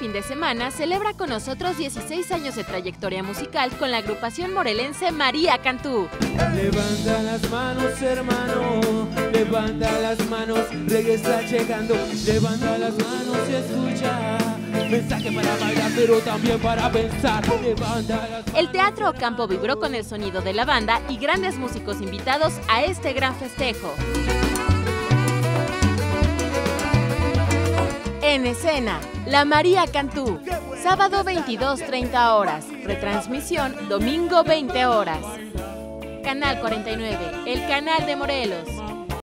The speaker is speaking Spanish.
fin de semana celebra con nosotros 16 años de trayectoria musical con la agrupación morelense María Cantú. Levanta las manos, hermano, levanta las manos, reggae está llegando, levanta las manos y escucha. Mensaje para bailar, pero también para pensar. Levanta las El Teatro Ocampo vibró con el sonido de la banda y grandes músicos invitados a este gran festejo. En escena, La María Cantú. Sábado 22.30 horas. Retransmisión domingo 20 horas. Canal 49, el canal de Morelos.